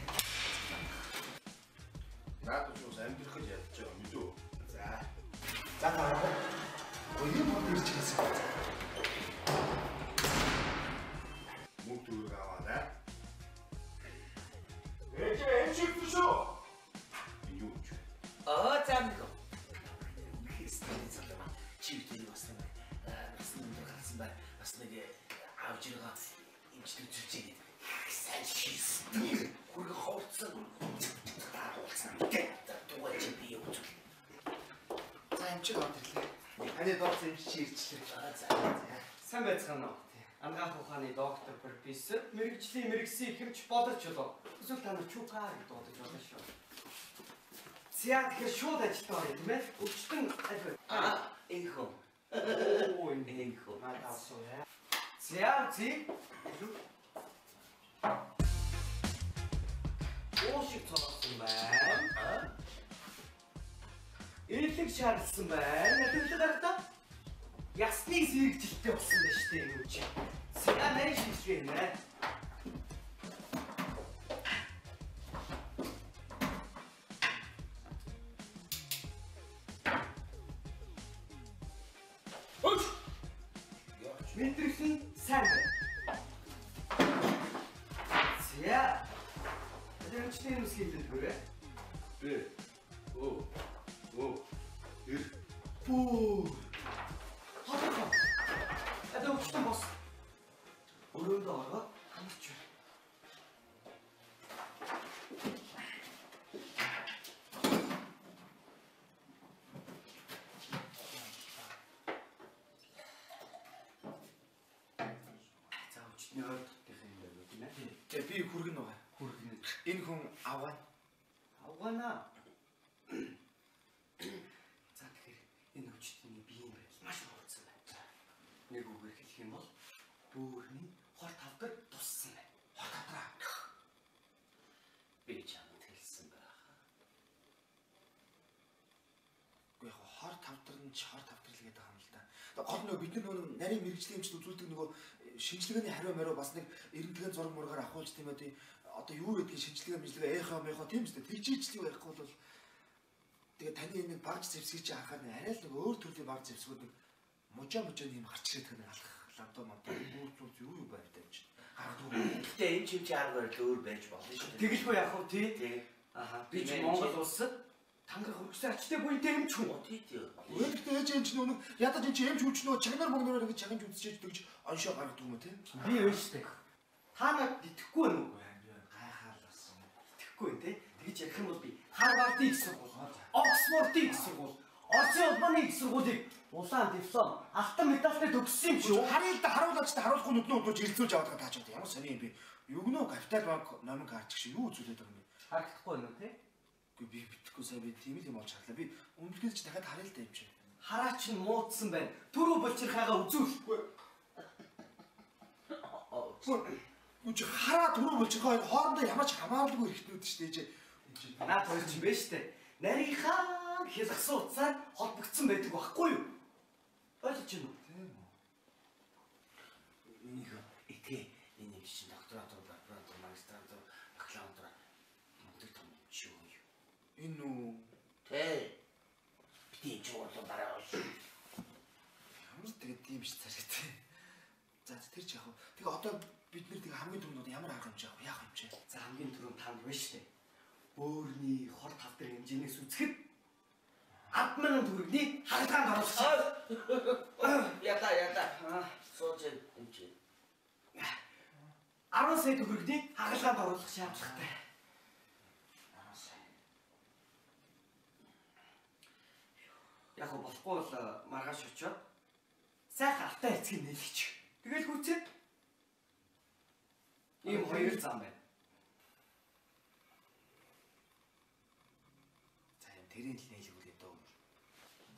Наад уус амьдрах гэж ядж байгаа мэдүү. За. За таарах. Өөний бод ирж ирсэн. Мөнгө төгрөг аваад аа. Ээж шиг биш үү? Юу ч. Аа зам нэг. Хэстэй залуу. Чи бид бас нэг бас нэг гарсан бай. Бас нэг авж иргаа имчтэй зүчээд. Сайн шийсэн. Хүргэ ховцсон. Тааруулсан. Гэ. Тугай чи би юу ч. За юм чи доод ирлээ. Таны доктор юм чи ирчлээ. За. за. Сайн байцгаана уу? Ангаах ухааны доктор профессор мэрэгжлийн мэрэгсэн ихэвч боловч болоо. Эсвэл та нар чукаа гэж дуудаж болно шүү. Зя тэгэхээр шууд ажилтаа орё тийм ээ. Өчтөн аль Аа энхөө. Оо энэ Энхөө. надад авсан яа. Зя зи. Уушиг цогсон байна. Эрлэг шаардсан байна. Тэгэлэг гаргадаа. Ясны сэрэгжилттэй болсон байна шүү дээ энэ үуч. Сега нарийн шийдвэр нэ. Өч. Мэдрэгсэн сайн байна. Зя. Тэрчний юм скилдэл хүрээ. Бэ. Оо. Оо. Ир. Бүү. Хатаа. Одоо өчтөн бос. Өрөөндөө ороод хамтч байна. За өчтний ойд гэх юм байна тийм ээ. Тэгээ би хүргэн байгаа. Хүргэн. Энэ хүн аваа. Авгана. За тэгэхээр энэ өчтний биеийн байдал маш хурцсан байна. Нэг үгээр хэлэх юм бол бөөрийн хор тавдар туссан байна. Хор тавдраа. Би чамд хэлсэн байх. Уу яг хор тавдар нь ч хор тавдар л гэдэг юм л да. Гол нөө бид нар нөгөө нарийн мэрэгжлийн эмчд үзүүлдэг нөгөө шинжилгээний хариу мариу бас нэг эрентгэн зураг мургаар авахулж тийм ээ одоо юу гэдгийг шинжилгээ мэдлэгээ яхаа мэхаа тийм үстэй тэр жижиг байхгүй бол тэгээ таны энэ баг зэвсгийг чи харахаар арай л нэг өөр төрлийн баг зэвсгүүд нэг мужаа мужаа юм гарч ирээд тань алах ламдаа мамдаа бүр зүг юу юу байв тааж гардаг Гэтэ энэ чинь чи аргаар л өөр байж болно шүү дээ. Тэгэлгүй яах вэ тий? Тий. Аха би ч Монгол улсад тангараг хөргөсөн ачтай буйнтай эмч хүн. Тий тий. Өөрөлдөө ээж энэ ч нөгөө ядаж энэ чи эмч хүч нөгөө чагнаар мөнгөөр ингэж чагнаж үзчихэж дэгж оншоо гаргадаг юм уу те Би өөш штэ. Та над итгэхгүй байна уу? гайхаал бас Итгэхгүй байна тий. Тэгж ярих юм бол би Харвардын их сургууль, Оксфордын их сургууль, Орсын улбаны их сургуулийг улаан диплом, алтан медальтай төгссөн юм шүү. харъя л да харуулаач та харуулахгүй нүднөө удууж ирэлцүүлж аваад байгаа байна ямар сони юм би югнөө капитал банк номын карт шиг юу үзүүлээд байгаа юм бэ Харагдахгүй байна уу тий? Үгүй би битгэхгүй сайн би тийм л юм болж харлаа би өмнөхөөс ч дахиад харъя л да юм чи Хараач нь муудсан байна. Төрөө болчиххайгаа үзүүлэхгүй. Үгүй чи хараа болж байгаа хоёр хоорондоо ямар ч хамааралгүй хэрэгтнүүд шүү дээ Наад хоёр ч юм байна штэ. Нарийнхаа хэл асууцаар холбогдсон байдаг байхгүй юу? Ойлгож байна уу? Энэ үү? Тэ. Би ч уурлаа дараа ууш. Ямар ч тэгээд тийм ш царай тий. За тэр ч яг. Тэгээ одоо бид нэр тэгээ хамгийн түрүүнд ямар арга хэмжээ яах хэмжээ? За хамгийн түрүүнд танд байна шүү дээ. Бөөрний хор тав дээр хэмжээнээс үзэхэд 100000 төгрөгийн хаалгаанд оруулах. Яда яда. Сууж энэ чи. 10 сая төгрөгийн хаалгаанд оруулах шаардлагатай. Яг болохгүй бол э, маргааш очиод сайхан алтай эцгийг нээлгч. Тэгэл хүчээ. Ийм хоёр зам байна. За юм тэрийн л нээлгүүлээ дөө.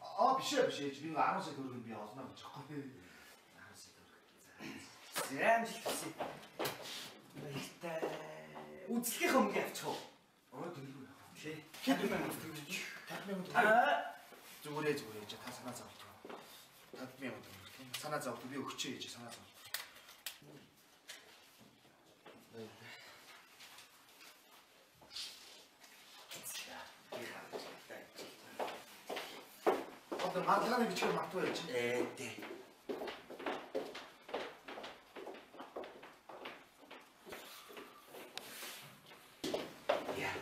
Аа биш ээ биш ээ. Би 10 сая төгрөг би олно гэж байхгүй. 10 сая төгрөг. Зэмжил гэсэн. Баяртай. Үзлэхийнхээ өмнө явчих уу? Аа төгрөг. Тий. Хэд байна төгрөг? 50 мянга төгрөг. Зүгээрээ зүгээрээ чи та санаа зовлоо. 50 мянга төгрөг. тийм. Санаа зовлоо би өгчээ гэж санаа зовлоо. Одоо мадлагын бичгээр матгүй байж. Ээ. Яа.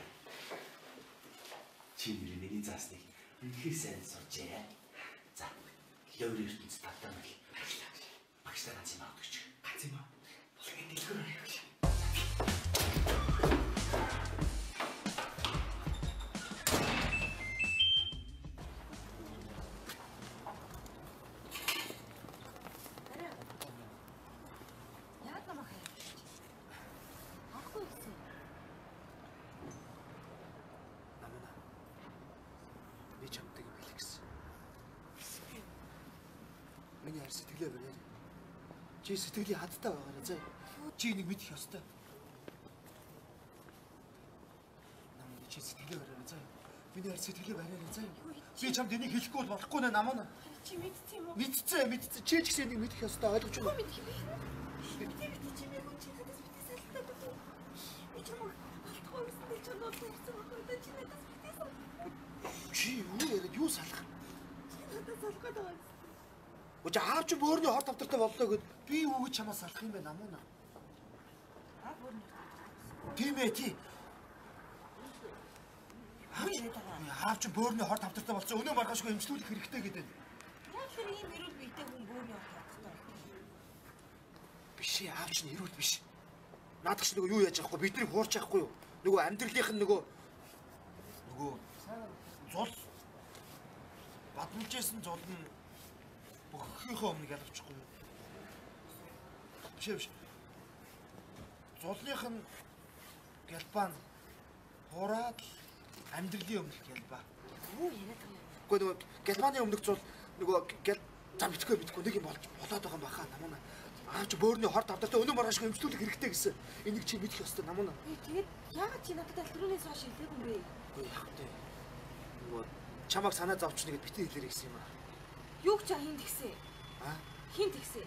Чи нэр миний заасныг үнхээр сайн сурчээ. За, лövр ертөнц тавтаа мэл. Багштай ганц юм авдаг ч. Би чамтай бэлэг гэсэн. Миний харь сэтгэлээ барья. Чи сэтгэлийн хадтай байгаарай заа. Чи нэг мэдэх ёстой. Намна чи сэтгэлээ барья заа. Миний харь сэтгэлээ барья заа. Би чамд энийг хэлэхгүй бол болохгүй нэ намна. Чи мэдсэн юм уу? Мэдцээ мэдцээ чи ч гэсэн энийг мэдэх ёстой ойлгож байна. Мэдэх юм. Мэдээ мэдээ чи мэг чи хадас битээ салтаа даа. Би чамаг алдахгүй гэсэн дээр чамд ярьсан байхгүй чи надаас. Чи юу яриад юу салах? Надаас салахгүй даа. Өч аав чи бөөрийн хорт автартай боллоо гэд би юу гэж чамаас салах юм бэ намуна. Аа бүр Тийм ээ тий. Аав чи бөөрийн хорт автартай болсон өнөө маргаашгүй эмчлүүлэх хэрэгтэй гэдэг. Яг л ийм эрүүл биетэй хүн бөөрийн орох хэрэгтэй. Биш ээ аав чи нэрүүл биш. Наадах чи нөгөө юу яаж яахгүй бидний хуурч яахгүй юу? Нөгөө амьдралынх нь нөгөө нөгөө зул бадмжсэн зул нь бүххийнхөө өмнө ялавчихгүй юу? Биш биш. Зулных нь гэлбан хураад амьдралын өмнөх гэлба. Юу яриад байгаа юм? Гэхдээ нөгөө гэлбаны өмнөх зул нөгөө гэл за битгүй битгүй нэг юм болж болоод байгаа юм баха намуна. Аав чи бөөрийн хорт авдартай өнөө маргаашгүй эмчлүүлэх хэрэгтэй гэсэн. Энийг чи мэдэх ёстой намуна. Ээ тэгээд яагаад чи надад алтруунаас хойш хэлээгүй юм бэ? Үгүй яах вэ? Нөгөө чамайг санаа зовч нэгэд битэн хэлээрэй гэсэн юм аа. Юу ч хин тэгсэн. Аа? Хин тэгсэн.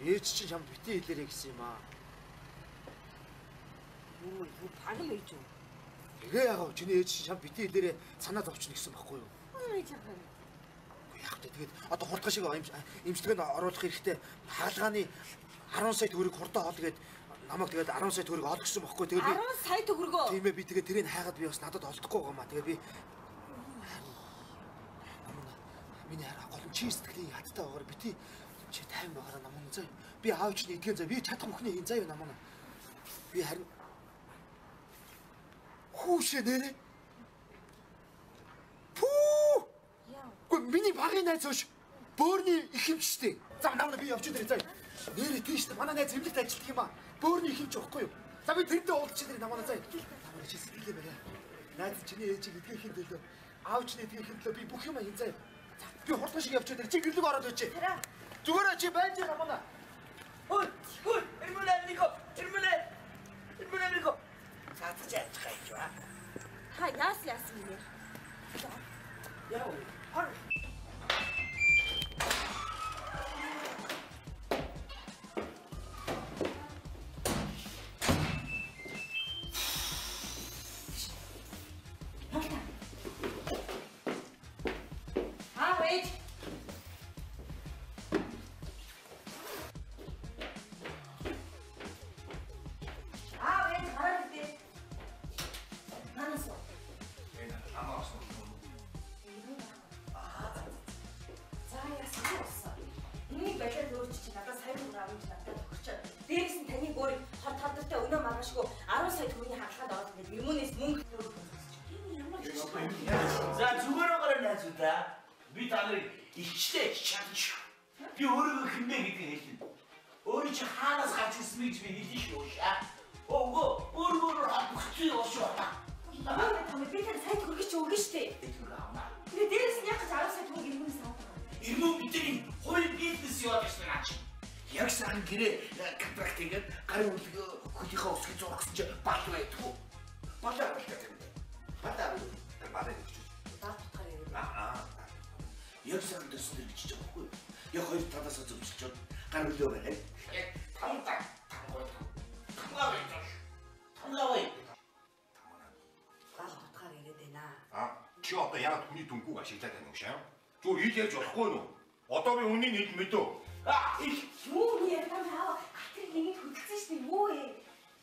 Ээж чинь чамд битэн хэлээрэй гэсэн юм аа. Юу юу пагл ээж үү? Тэгээ яагаад чиний ээж чинь чамд битэн хэлээрэй санаа зовч нэгсэн байхгүй юу? Юу ээж вэ? Үгүй яах вэ? Тэгээд одоо хурдгай шиг эмчилгээнд оруулах хэрэгтэй. Хаалгааны 10 сая төгрөг хурдаа хоол гээд намайг тэгээд 10 сая төгрөг олгосон байхгүй. Тэгээд би 10 сая төгрөгөө. Тийм ээ би тэгээд тэрийг хайгаад би бас надад олдохгүй байгаа маа. Тэгээд би миний хараа гол нь чи сэтгэлийн хаттай байгаагаар бити чи тайван байгаараа намна заа. Би аав чинь эдгэн заа. Би чадах бүхний хийн заа юу намна. Би харин хүүшээ нэрэ. Пүү! Яа. Гэхдээ миний багын найз ууш бөөрийн ихэмчтэй. За намна би явчих дээр заа. Нэр итгэн шүү дээ. Манай найз зэмлэгт ажилладаг юм аа. Бөөрний ихэнч уухгүй юу? За би тэрдээ уулзчих дэрийг намаа заяа. Тамаа чи сэтгэлээ барай. Найз чиний ээжийг эдгэхийн төлөө, аавчны эдгэхийн төлөө би бүх юм хийн заяа. Би хурдан шиг явчихдаг. Чи гэрлэг ороод өчээ. Зүгээр чи байж намаа. Хөөе, хөөе. Эрмүүлээ, Нико. Эрмүүлээ. Эрмүүлээ, Нико. Цаац яачих гэж ба. Та яас яас юм бэ? Яа. Хор. Чадж. Би өөрийгөө хинбэ гэдгийг хэлнэ. Өөрөө чи хаанаас гарч ирсэн гэж би хэлнэ шүү шаа. Ого, өөрөөр хатгахгүй шүү аа. Манай том би сая төгрөгийг чи өгнө штэ. Тэр. Би дээрээс нь яг 10 сая юмнээс аваад байгаа. Ирмүү бидний хувийн бизнес яваад гэсэн наач. Яг сайн гэрээ контракт хийгээд гарын үлгөө хөлийнхөө өсгөж зурх гэсэн чи бат байдгүй. Батаа батаа. Батаа. Бадаа гэж. Даад утгаар яриа. Аа. Яг сайн дэсэн дээр бичиж байгаа хгүй. Яг хоёр талаас нь зөвчилж чад. Гар үлөө байна. Яг там та там гоо. Тамгаа байж. Тамгаа бай. Даад утгаар яриад байна. А чи одоо яг хүний дүнгүүг ашиглаад байна уу шаа? Зүгээр ил ярьж болохгүй нүү? Одоо би үнийн нийт мэдөө. Аа их Юу там хаа? Хатыг ингэж хөдөлсөн штэ юу ээ?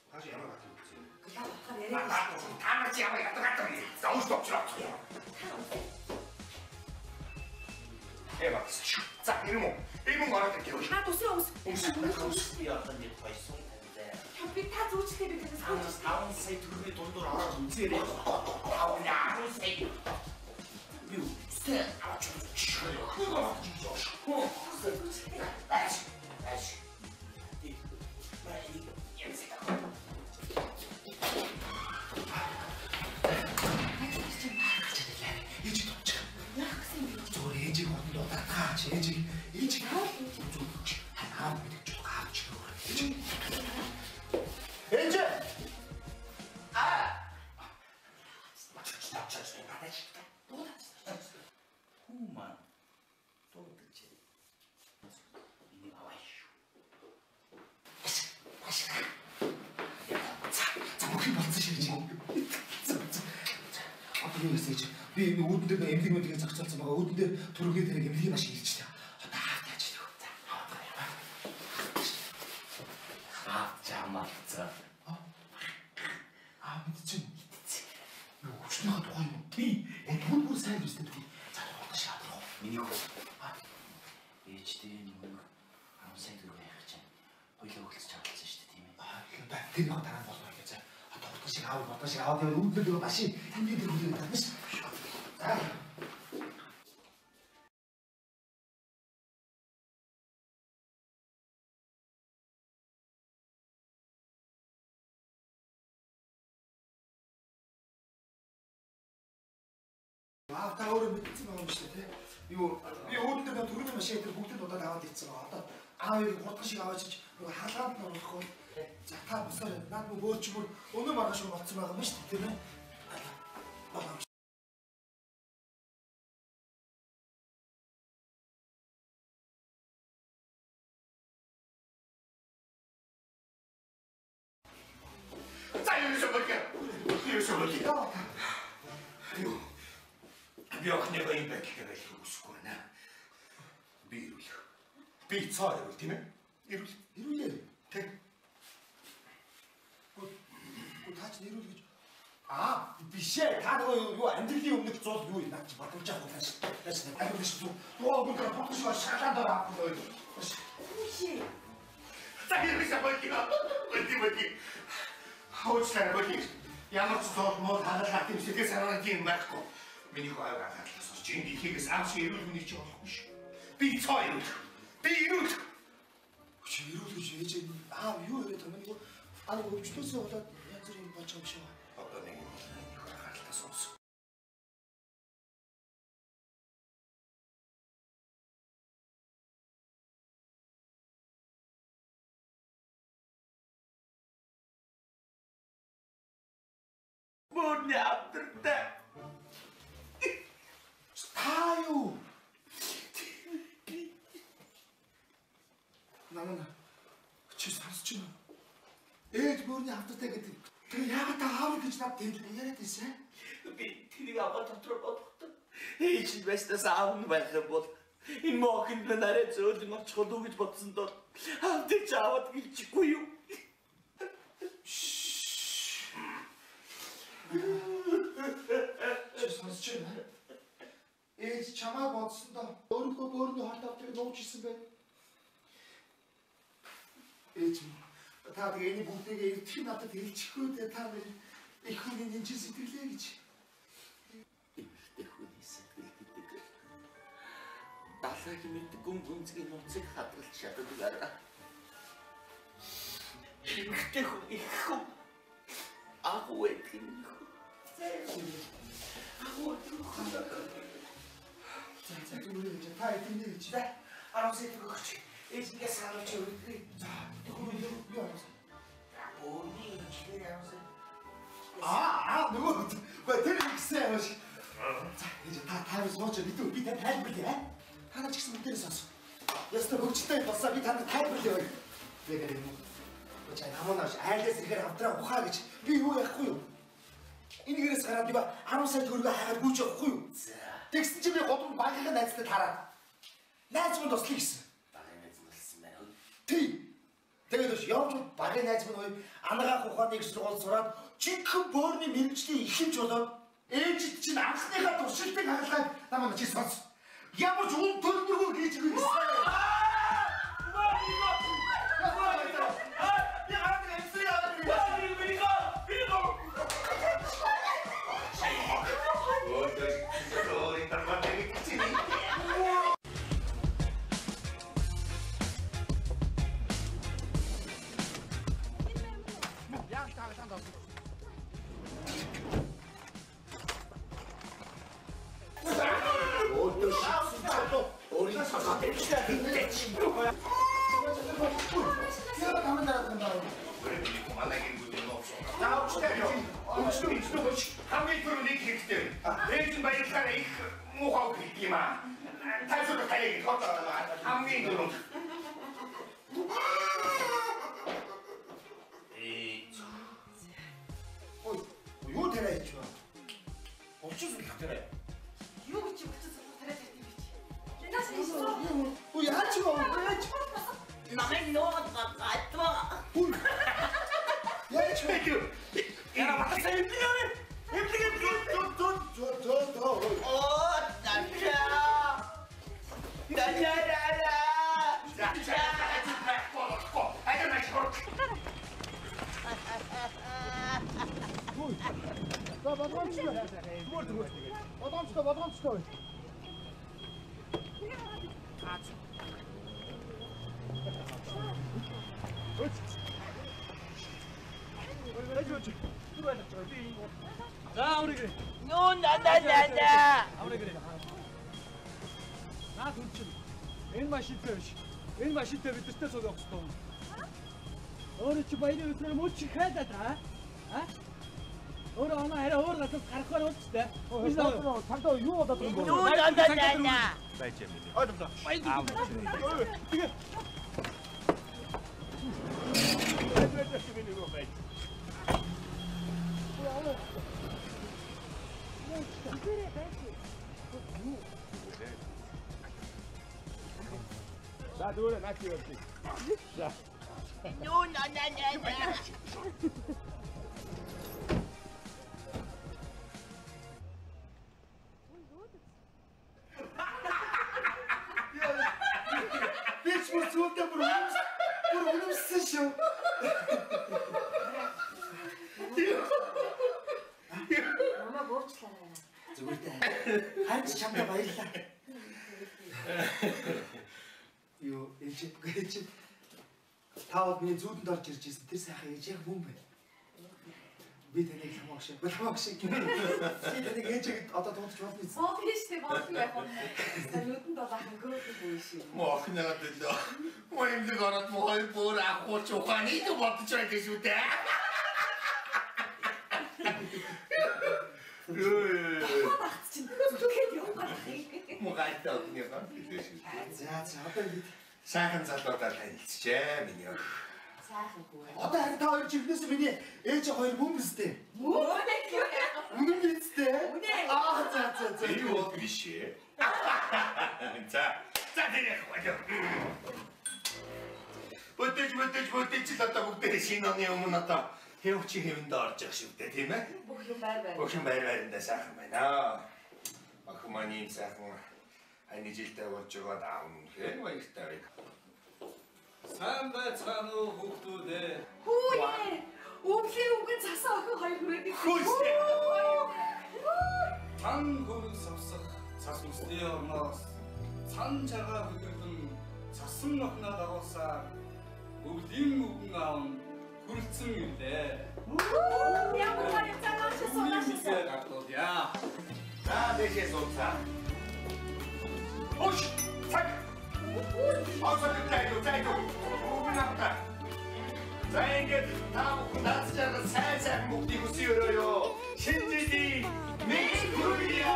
Хааш ямар гат юм бэ? Даад утгаар яриа. Тамаа чи ямар ятгаад юм? Заавал товчлоо. Э бакс. За ирэн мө. Ирэн гараад ирэх. Та төсөө өмс. Өмсөж яахан нэг хайсан таньдаа. Би та зүүчтэй би танаас хавж штэ. Таван сая төгрөгийн дундуур ороод үзээрэй. Таван яа сая. Би үстэй авч үзчих. Хөө. Аш. Аш. За бүх юм болцсон шиг ээж. Одоо юу чи? Би үүдэн дээр эмнэлэг мэдгээ зохицуулсан байгаа. Үүдэн дээр түрүүгийн дээр эмнэлгийн машин ирчихлээ. Одоо хаалт яаж хийх вэ? За аваад гараа. Аа чамаа. За. Аа мэдчихэв. Юу өчнөөхө тухай юу? Тий. Энэ түн бүр сайн биз дээ. За хурдан шаадрах. Миний хөө. Ээжтэй нэг 10 сая төгрөг явах чинь. Хоёлоо өгч чадсан шүү дээ тийм ээ. Аа тэр нэг дараа нь болно гэж. Одоо хурдан шиг аав, хурдан шиг аав тэгээд үүдэн дээр машин хамгийн дээр хүлээж байгаа шүү. За. Аа та өөрөө мэдсэн байгаа юм шүү дээ. Юу би үүдэн дээр түрүүний машин дээр бүгдэд удаад аваад ирсэн байгаа. Одоо аавыг хурдан шиг аваач гэж нөгөө хаалгаанд нь оруулахгүй. За та босоор наад нөгөө бөөч мөр өнөө маргааш болцсон байгаа юм шүү дээ тийм ээ. Аа. Цаа ирүүл тийм ээ? Ирүүл. Ирүүлээ. Тэг. Гү таач нэрүүл гэж. Аа, бишээ. Та нөгөө юу амьдралын өмнөх зул юу наач баталж авах гэж. Тааш аюул биш зү. Дуу бүгд бүгд шиг шалаан дээр авах гэж. Ши. За ирүүл сабайки. Бэти бэти. Хоочлаа бэти. Ямар ч зол мод хаалгаа тийм сэтгэл санааны тийм байхгүй. Миний аваа хаалгаас орж энэ ихээс аав шиг ирүүл хүний чи болохгүй шүү. Би цаа ирүүл. Би ирүүл. Чи ирүүл гэж ээж аа юу яриад байгаа юм бэ? Аа нөгөө өвчтөөсөө болоод янз бүрийн болж байгаа юм шиг байна. Одоо нэг юм нэг хаалтаа сонс. Бөөний авдартай. Та юу? Намна чи сонсч байна. Ээж бөрний автотай гэдэг. Тэгээ яагаад та аав гэж над тэнд яриад байсан? Би тэрийг аваа дотроо бодохдоо ээж байснаас аав нь байх юм бол энэ мохинд нь арай зөөлөн очих уу гэж бодсон доо авдаг ч аваад гэлчихгүй юу? Чи сонсч байна. Ээж чамаа бодсондоо өөрийнхөө бөөрийн хорт автыг нууж исэн байх. Ээж минь Та тэгээ энэ бүгдийг эртхэн надад хэлчихгүй дээ та нар их хүний нэмчин сэтгэлээ гэж. Эмэгтэй хүний сэтгэл гэдэг. Далайг мэддэг гүн гүнзгий нууцыг хадгалж чаддаг. Эмэгтэй хүн их хүн агуу байдаг юм. Агуу За за дүүрээ гэж та эдгээр гэж. За 10 сая өгч. Ээжнээс сануулж өгдөө. За тэгвэл юу юу юм. Өөний ичлэр явсан. Аа аа нөгөө гоо тэр ихсэн юм шиг. За ээж та таараа сууч бид би та тайлбарлая. Та нар ч гэсэн бүгдээрээ сонс. Ястаа хөгжтэй болсоо би танад тайлбарлая. Яг юм. Очаа намаанаас айлаас ирэхээр авдраа ухаа гэж би юу яахгүй юу? Энийгээс гараад би 10 сая төгрөгөө хаагаад гүйж явахгүй юу? Тэгсэн чи би годом багийнхаа найзтай тараад. Найз мөн туслая гэсэн. Багын эзэн болсон байна. Тий. Тэгээд өш явж багын найз мань хоёр анагаах ухааны их сургууль сураад жинхэнэ боорны мэрэгжлийн ихэмж болоод ээжид чинь анхныхаа туршилтыг хагалгаад намайг чи сонс. Ямар ч үн төлбөргүй хийж өгнө гэсэн. Ой, хамгийн түрүү нэг хэрэгтэй. Ээж нь баярлахаар их муухай үг юм аа. Тасуу таяг хотоо хамгийн түрүү. Ээ Ой, юу тэрэ хийж байна? Овчос үлдэх Янаас нь Ой, яач юу? Яач? намайг нуугаад гатваа. Яач юу? яра батсан юм би яа. Эмдэг цуг явах хэрэгтэй. Өөрөө чи баярын өдрөөр мөч хайдаа та. А? Өөрөө оноо арай өөр газар гарахаар наа. Тантаа юу бодоод юм бэ? Нуу надаа. Тэгээ. За дөрөв наач юу вэ? Нуу надаа. Би ч бүр зүйлдээ бүр үнэмс. Бүр үнэмссэн шүү. Намаа буурчлаа. Зүгээр дээ. Хаач чамд баярлаа. Юу, ээж ээж Таад миний зүүдэнд орж ирж ирсэн. Тэр сайхан ээж яг мөн байна. Би таныг хамааг шиг, хамааг шиг. Би таныг ээжэд одоо тунтж болно юм. Оо биш тэг болох байх юм. Нүдэнд бол ахын шүү. Моох нагаад л. Моимлэг ороод хоёр бүр ахууч ухааны дэ бодож байгаа шүү дээ. Юу. Чинь зүтгэхэд явах гэдэг. Мугайтай юм билээ шүү. За за одоо ингэ. Сайхан залуудаар танилцчээ миний өх. Сайхан хүү. Одоо харин та хоёр жигнээс миний ээж хоёр мөн өстэй. Мөн юу? Үнэн биз дээ? Үнэ. Аа за за за. Энэ бол биш ээ. За. За тэр яг байна. Бүтэж бүтэж бүтэж л одоо бүгдээ шинэ оны өмнө одоо хэвчи хэвэндээ орж явах шүү дээ тийм ээ. Бүх юм байр байр. Өхөн байр байрандаа сайхан байна. Охин маань сайхан хань жилдээ болж байгаа даав үнэхээр баяртай байна. Сайн байцгаана уу хүүхдүүд ээ. Хүү яа. Өвлийн өвгөн цасан охин хоёр хүрээд Хөөстэй. Тан хөрөг савсах цас үстэй орноос цан чагаа хөдөрлөн цасан нохноо дагуулсаар өвлийн өвгөн аав нь хүрэлцэн гэлээ. Ямар гоё цагааш суулаашсан. гартууд яа. За дэшээ сууцаа. Ош! Цаг! Оосоо тайду тайду. Уунамта. За ингээд та бүхэн наад чарга сайн сайн бүгдийг хүсье өрөөё. Шинжили Микурия!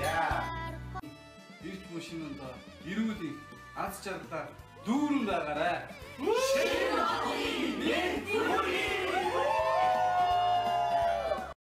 Яа! Ирт машинанд ирүүл их аз жаргалаар дүүрэн байгаарай. Шин!